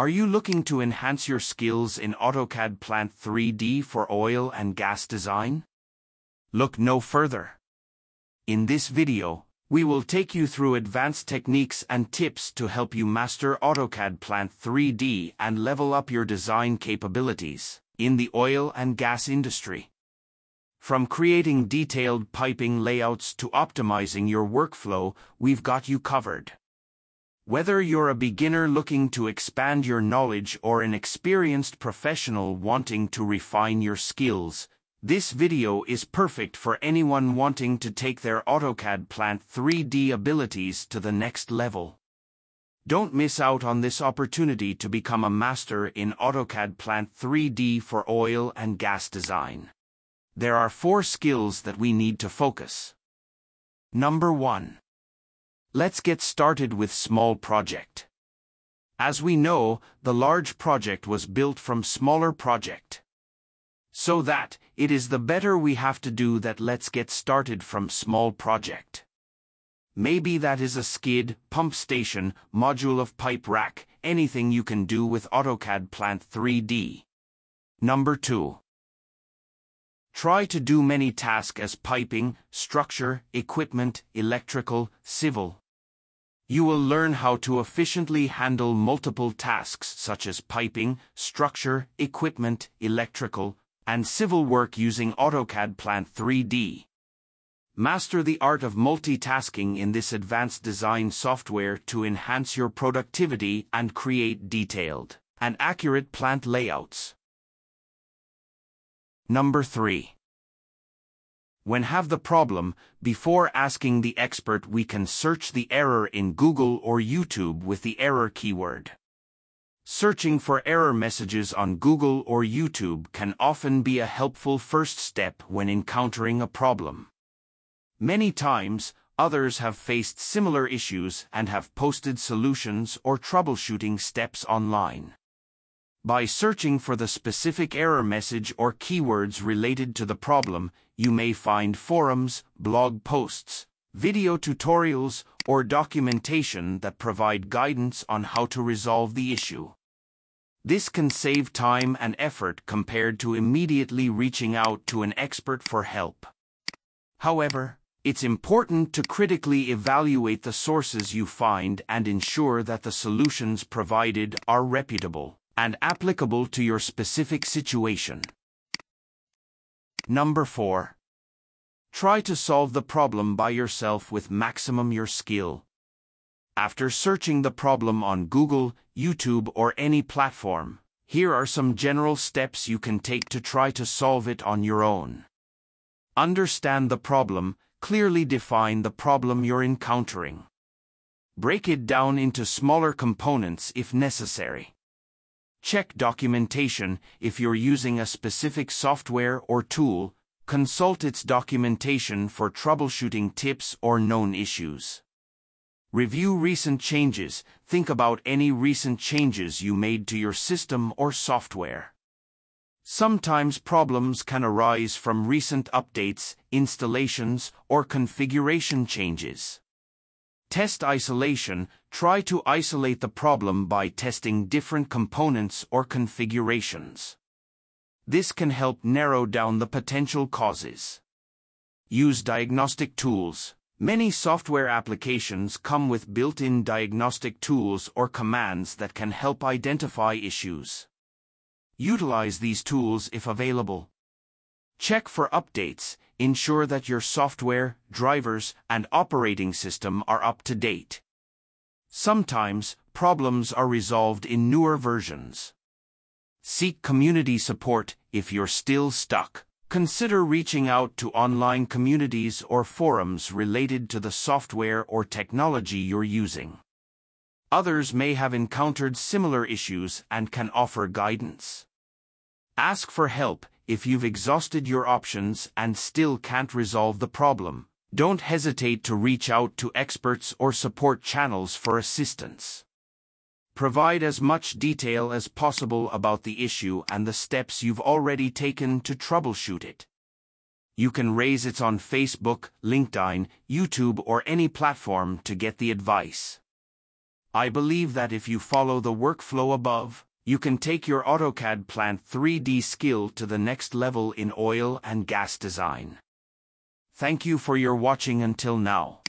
Are you looking to enhance your skills in AutoCAD Plant 3D for oil and gas design? Look no further. In this video, we will take you through advanced techniques and tips to help you master AutoCAD Plant 3D and level up your design capabilities in the oil and gas industry. From creating detailed piping layouts to optimizing your workflow, we've got you covered. Whether you're a beginner looking to expand your knowledge or an experienced professional wanting to refine your skills, this video is perfect for anyone wanting to take their AutoCAD Plant 3D abilities to the next level. Don't miss out on this opportunity to become a master in AutoCAD Plant 3D for oil and gas design. There are four skills that we need to focus. Number 1. Let's get started with small project. As we know, the large project was built from smaller project. So that, it is the better we have to do that let's get started from small project. Maybe that is a skid, pump station, module of pipe rack, anything you can do with AutoCAD Plant 3D. Number 2. Try to do many tasks as piping, structure, equipment, electrical, civil, you will learn how to efficiently handle multiple tasks such as piping, structure, equipment, electrical, and civil work using AutoCAD Plant 3D. Master the art of multitasking in this advanced design software to enhance your productivity and create detailed and accurate plant layouts. Number 3. When have the problem, before asking the expert we can search the error in Google or YouTube with the error keyword. Searching for error messages on Google or YouTube can often be a helpful first step when encountering a problem. Many times, others have faced similar issues and have posted solutions or troubleshooting steps online. By searching for the specific error message or keywords related to the problem, you may find forums, blog posts, video tutorials, or documentation that provide guidance on how to resolve the issue. This can save time and effort compared to immediately reaching out to an expert for help. However, it's important to critically evaluate the sources you find and ensure that the solutions provided are reputable and applicable to your specific situation. Number 4. Try to solve the problem by yourself with maximum your skill. After searching the problem on Google, YouTube or any platform, here are some general steps you can take to try to solve it on your own. Understand the problem, clearly define the problem you're encountering. Break it down into smaller components if necessary. Check documentation if you're using a specific software or tool, consult its documentation for troubleshooting tips or known issues. Review recent changes, think about any recent changes you made to your system or software. Sometimes problems can arise from recent updates, installations, or configuration changes. Test isolation, try to isolate the problem by testing different components or configurations. This can help narrow down the potential causes. Use diagnostic tools. Many software applications come with built-in diagnostic tools or commands that can help identify issues. Utilize these tools if available. Check for updates, ensure that your software, drivers, and operating system are up to date. Sometimes, problems are resolved in newer versions. Seek community support if you're still stuck. Consider reaching out to online communities or forums related to the software or technology you're using. Others may have encountered similar issues and can offer guidance. Ask for help if you've exhausted your options and still can't resolve the problem, don't hesitate to reach out to experts or support channels for assistance. Provide as much detail as possible about the issue and the steps you've already taken to troubleshoot it. You can raise it on Facebook, LinkedIn, YouTube or any platform to get the advice. I believe that if you follow the workflow above, you can take your AutoCAD plant 3D skill to the next level in oil and gas design. Thank you for your watching until now.